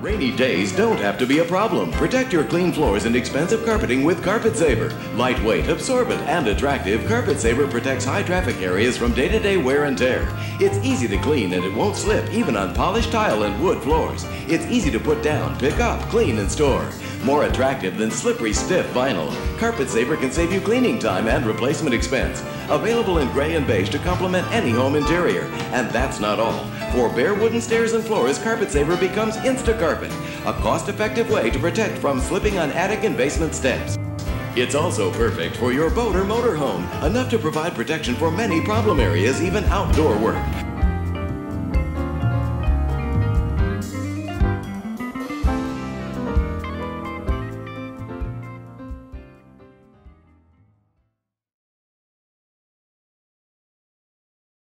Rainy days don't have to be a problem. Protect your clean floors and expensive carpeting with Carpet Saver. Lightweight, absorbent, and attractive, Carpet Saver protects high traffic areas from day to day wear and tear. It's easy to clean and it won't slip even on polished tile and wood floors. It's easy to put down, pick up, clean, and store. More attractive than slippery, stiff vinyl. Carpet Saver can save you cleaning time and replacement expense. Available in gray and beige to complement any home interior. And that's not all. For bare wooden stairs and floors, Carpet Saver becomes Instacarpet, a cost-effective way to protect from slipping on attic and basement steps. It's also perfect for your boat or motorhome, enough to provide protection for many problem areas, even outdoor work.